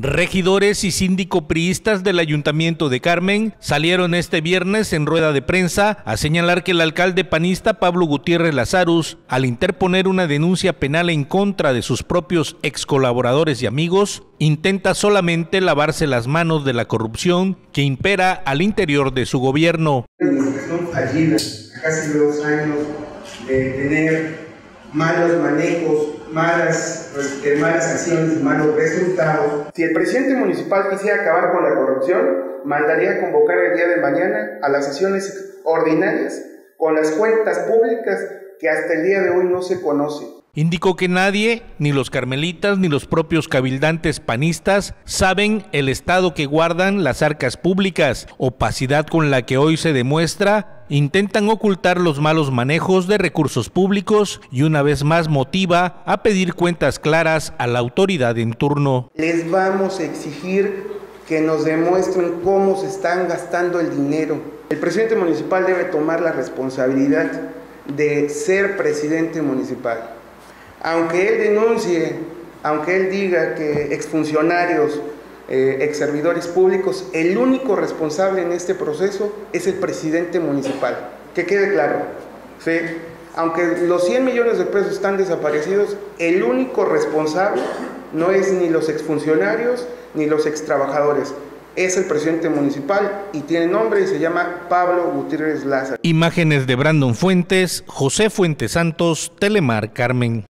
Regidores y síndico priistas del Ayuntamiento de Carmen salieron este viernes en rueda de prensa a señalar que el alcalde panista Pablo Gutiérrez Lazarus, al interponer una denuncia penal en contra de sus propios ex colaboradores y amigos, intenta solamente lavarse las manos de la corrupción que impera al interior de su gobierno. Fallida, dos años de tener malos manejos, malas, malas acciones, malos resultados. Si el presidente municipal quisiera acabar con la corrupción, mandaría convocar el día de mañana a las sesiones ordinarias con las cuentas públicas que hasta el día de hoy no se conocen. Indicó que nadie, ni los carmelitas ni los propios cabildantes panistas, saben el estado que guardan las arcas públicas, opacidad con la que hoy se demuestra, intentan ocultar los malos manejos de recursos públicos y una vez más motiva a pedir cuentas claras a la autoridad en turno. Les vamos a exigir que nos demuestren cómo se están gastando el dinero. El presidente municipal debe tomar la responsabilidad de ser presidente municipal aunque él denuncie, aunque él diga que exfuncionarios, eh, ex servidores públicos, el único responsable en este proceso es el presidente municipal. Que quede claro, aunque los 100 millones de pesos están desaparecidos, el único responsable no es ni los exfuncionarios ni los extrabajadores, es el presidente municipal y tiene nombre y se llama Pablo Gutiérrez Lázaro. Imágenes de Brandon Fuentes, José Fuentes Santos, Telemar Carmen.